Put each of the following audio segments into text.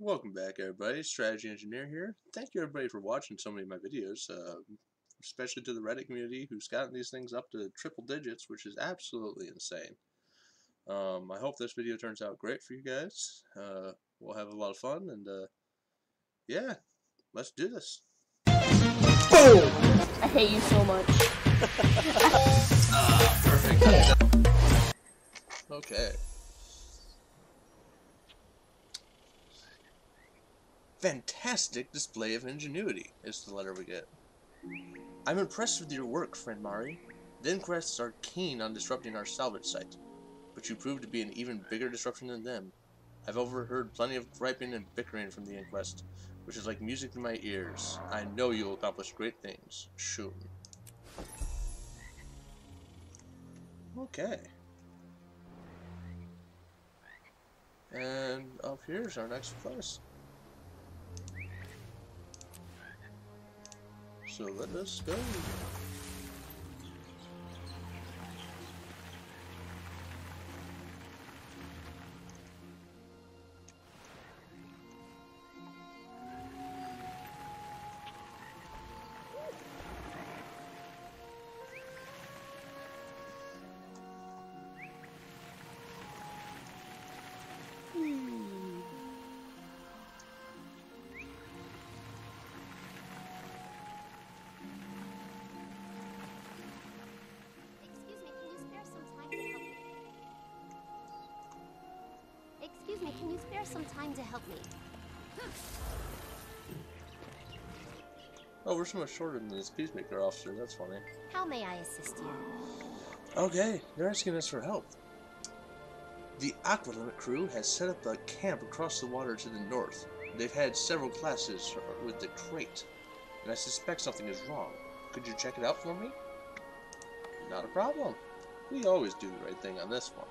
Welcome back everybody, Strategy Engineer here. Thank you everybody for watching so many of my videos, uh, especially to the Reddit community who's gotten these things up to triple digits, which is absolutely insane. Um, I hope this video turns out great for you guys. Uh, we'll have a lot of fun, and uh, yeah, let's do this. Boom! I hate you so much. ah, perfect. Okay. Fantastic display of ingenuity is the letter we get. I'm impressed with your work, Franmari. The Inquests are keen on disrupting our salvage site, but you prove to be an even bigger disruption than them. I've overheard plenty of griping and bickering from the Inquest, which is like music to my ears. I know you'll accomplish great things, soon. Okay. And up here's our next place. So let us go. Excuse me, can you spare some time to help me? Oh, we're so much shorter than this peacemaker officer. That's funny. How may I assist you? Okay, they're asking us for help. The Aqualimit crew has set up a camp across the water to the north. They've had several clashes with the crate, and I suspect something is wrong. Could you check it out for me? Not a problem. We always do the right thing on this one.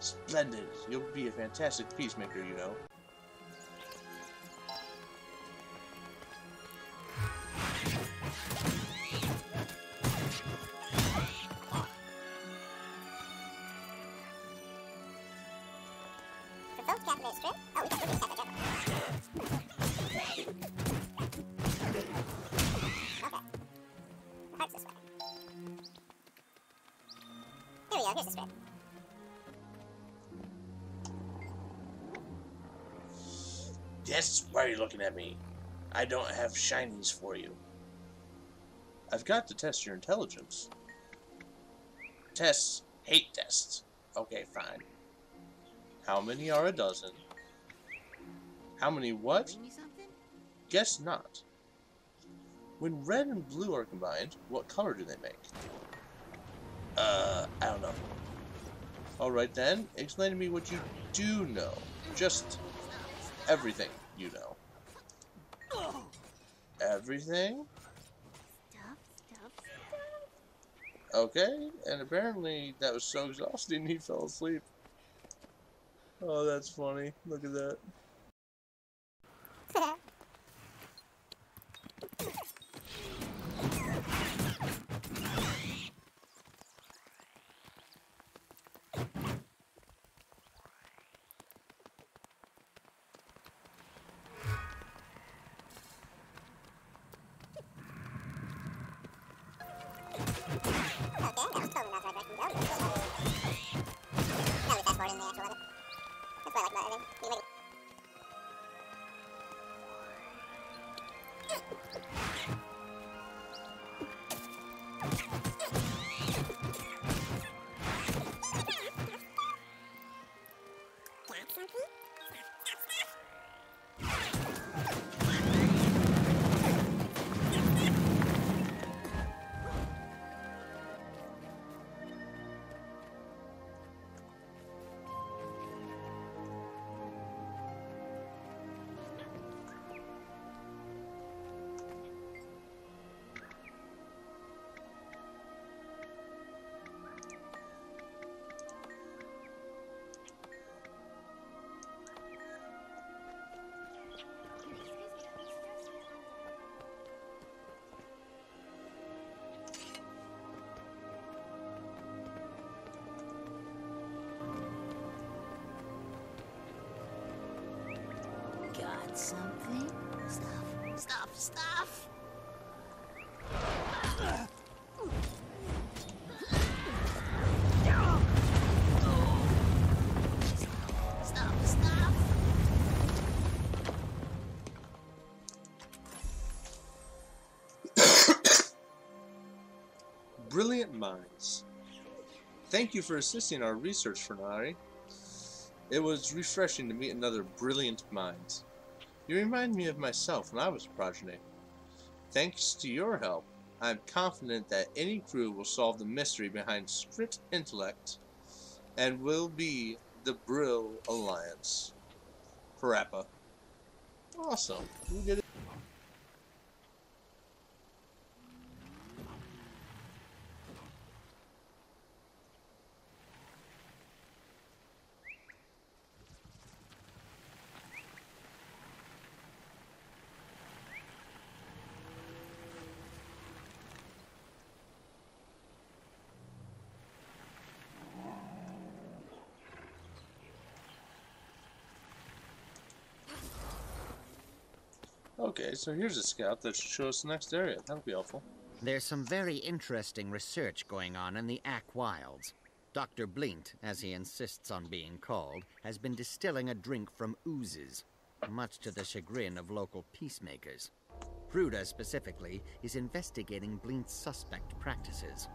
Splendid. You'll be a fantastic peacemaker, you know. Here we go, here's the strip. Yes, why you're looking at me? I don't have shinies for you. I've got to test your intelligence. Tests hate tests. Okay, fine. How many are a dozen? How many what? Guess not. When red and blue are combined, what color do they make? Uh, I don't know. Alright then, explain to me what you do know. Just everything you know. Everything? Okay, and apparently that was so exhausting he fell asleep. Oh, that's funny. Look at that. got something? Stuff, stuff, stuff. Brilliant minds. Thank you for assisting our research, Franmari. It was refreshing to meet another brilliant mind. You remind me of myself when I was a progeny. Thanks to your help, I am confident that any crew will solve the mystery behind strict intellect and will be the Brill Alliance. Parappa. Awesome. You did. Okay, so here's a scout that should show us the next area. That'll be helpful. There's some very interesting research going on in the Akk Wilds. Dr. Blint, as he insists on being called, has been distilling a drink from oozes, much to the chagrin of local peacemakers. Pruda, specifically, is investigating Blint's suspect practices.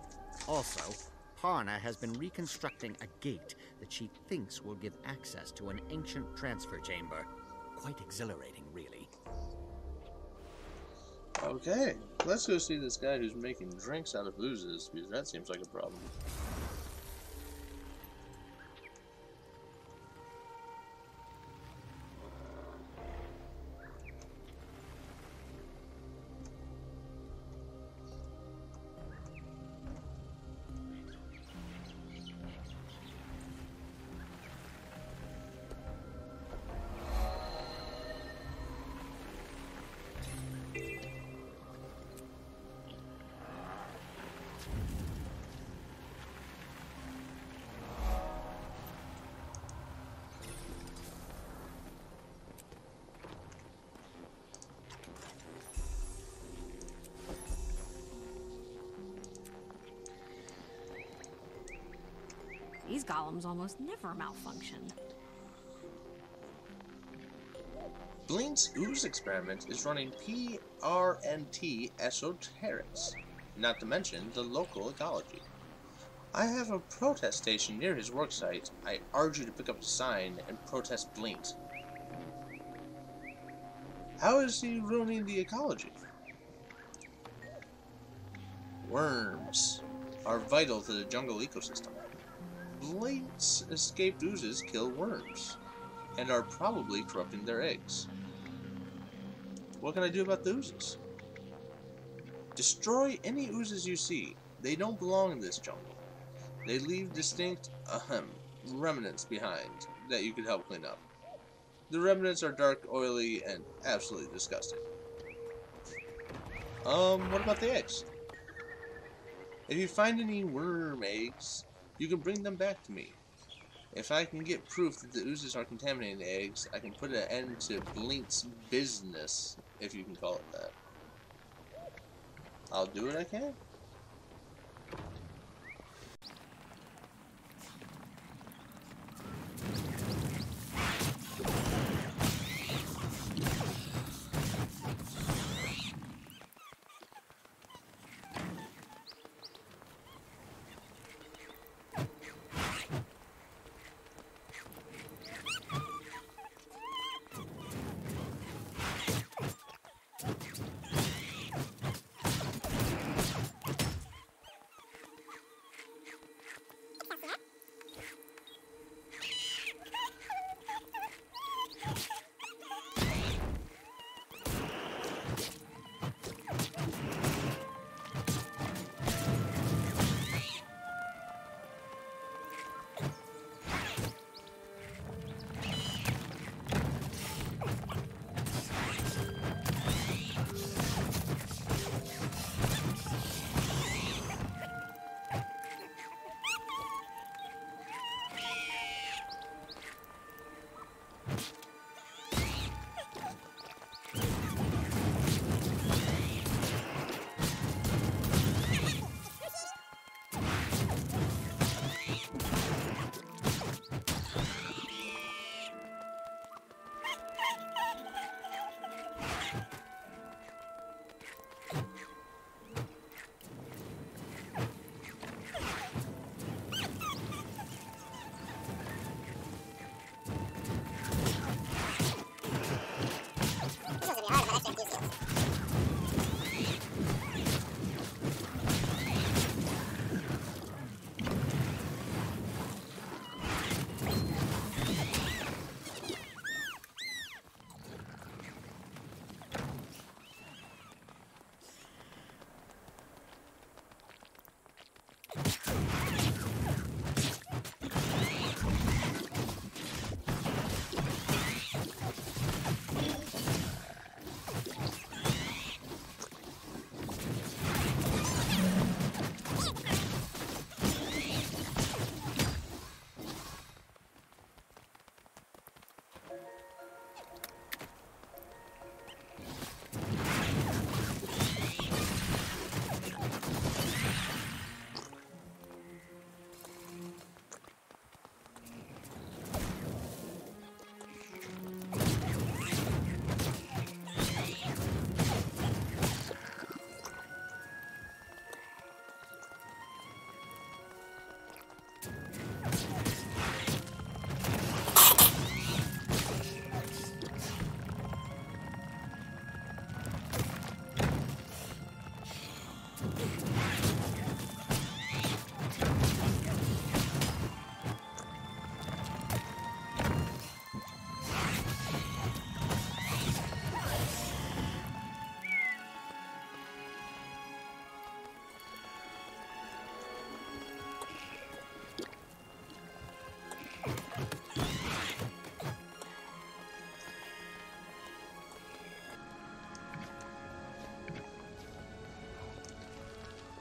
Also, Parna has been reconstructing a gate that she thinks will give access to an ancient transfer chamber. Quite exhilarating, really. Okay, let's go see this guy who's making drinks out of oozes, because that seems like a problem. Golems almost never malfunction. Blint's ooze experiment is running PRNT esoterics, not to mention the local ecology. I have a protest station near his worksite. I urge you to pick up a sign and protest Blint. How is he ruining the ecology? Worms are vital to the jungle ecosystem. Blint's escaped oozes kill worms and are probably corrupting their eggs. What can I do about the oozes? Destroy any oozes you see. They don't belong in this jungle. They leave distinct ahem, remnants behind that you could help clean up. The remnants are dark, oily, and absolutely disgusting. Um, what about the eggs? If you find any worm eggs, you can bring them back to me. If I can get proof that the oozes are contaminating the eggs, I can put an end to Blint's business, if you can call it that. I'll do what I can.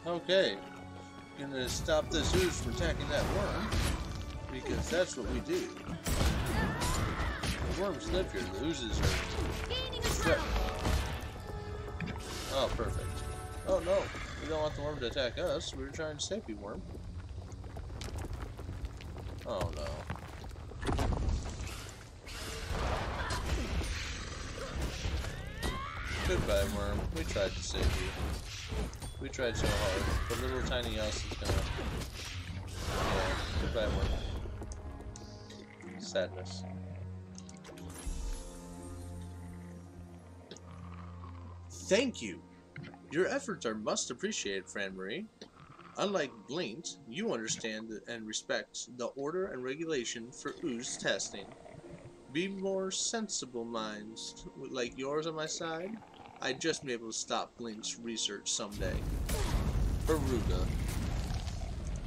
Okay. Gonna stop this ooze from attacking that worm. Because that's what we do. The worms live here. The oozes are. Oh, perfect. Oh no, we don't want the worm to attack us. We were trying to save you, worm. Oh no. Goodbye, worm. We tried to save you. We tried so hard, but little tiny us is gonna. Yeah. Goodbye, worm. Sadness. Thank you. Your efforts are most appreciated, Franmari. Unlike Blint, you understand and respect the order and regulation for ooze testing. Be more sensible minds like yours on my side. I'd just be able to stop Blint's research someday. Baruga.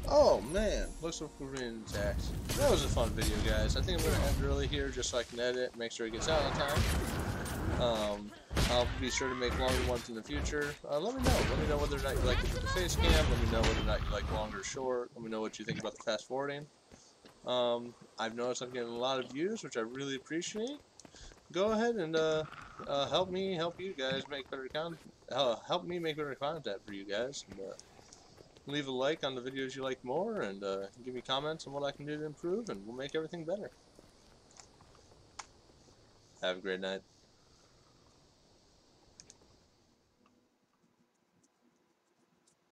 Oh man, looks like we're being attacked. That was a fun video, guys. I think I'm gonna end early here just so I can edit, make sure it gets out on time. Um, I'll be sure to make longer ones in the future. Uh, let me know. Let me know whether or not you like it with the face cam. Let me know whether or not you like long or short. Let me know what you think about the fast forwarding. Um, I've noticed I'm getting a lot of views, which I really appreciate. Go ahead and uh, uh, help me help you guys make better content. Uh, help me make better content for you guys. And, uh, leave a like on the videos you like more, and uh, give me comments on what I can do to improve, and we'll make everything better. Have a great night.